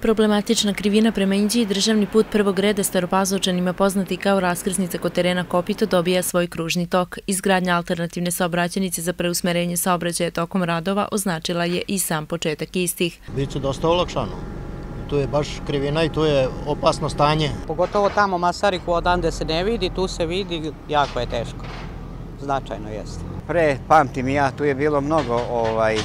Problematična krivina prema Inđiji državni put prvog reda staropazovčanima poznati kao raskrsnica kod terena Kopito dobija svoj kružni tok. Izgradnja alternativne saobraćenice za preusmerenje saobraćaja tokom radova označila je i sam početak istih. Biće dosta olakšano. Tu je baš krivina i tu je opasno stanje. Pogotovo tamo Masariku odande se ne vidi, tu se vidi, jako je teško. Značajno jeste. Pre, pamtim ja, tu je bilo mnogo ovaj,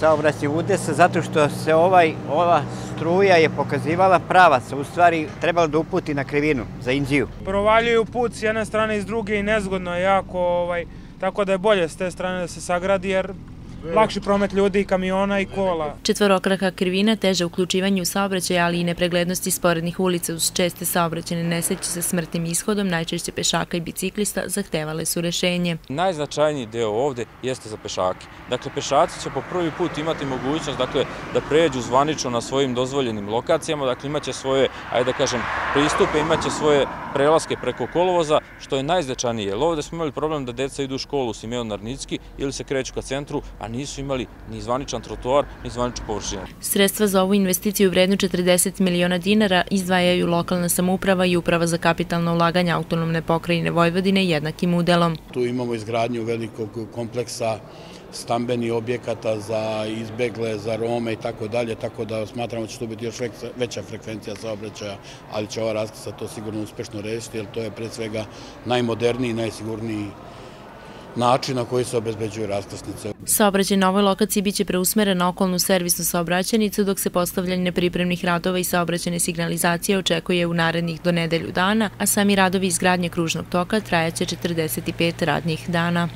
saobraćaj udesa zato što se ovaj, ova struja je pokazivala pravac, u stvari trebalo da uputi na krivinu za Indiju. Provaljuju put s jedne strane i s druge i nezgodno je jako, ovaj, tako da je bolje s te strane da se sagradi jer lakši promet ljudi i kamiona i kola. Četvorokraka krivina teže uključivanje u saobraćaj, ali i nepreglednosti sporednih ulica uz česte saobraćene neseće sa smrtnim ishodom, najčešće pešaka i biciklista, zahtevale su rešenje. Najznačajniji deo ovde jeste za pešake. Dakle, pešaci će po prvi put imati mogućnost dakle, da pređu zvanično na svojim dozvoljenim lokacijama, dakle imaće svoje, ajde da kažem, pristupe, imaće svoje prelaske preko kolovoza, što je najznačajnije. Jer ovde smo imali problem da deca idu u školu u Simeon Narnicki ili se kreću ka centru, a nisu imali ni zvaničan trotuar, ni zvaničnu površinu. Sredstva za ovu investiciju vrednu 40 miliona dinara izdvajaju lokalna samuprava i uprava za kapitalno ulaganje autonomne pokrajine Vojvodine jednakim udelom. Tu imamo izgradnju velikog kompleksa stambeni objekata za izbegle, za Rome i tako dalje, tako da smatramo da će to biti još veća frekvencija saobraćaja, ali će ova raskrsa to sigurno uspešno rešiti, jer to je pred svega najmoderniji i najsigurniji način na koji se obezbeđuju raskrsnice. Saobraćaj na ovoj lokaciji biće preusmeren na okolnu servisnu saobraćajnicu dok se postavljanje pripremnih radova i saobraćene signalizacije očekuje u narednih do nedelju dana, a sami radovi izgradnje kružnog toka trajaće 45 radnih dana.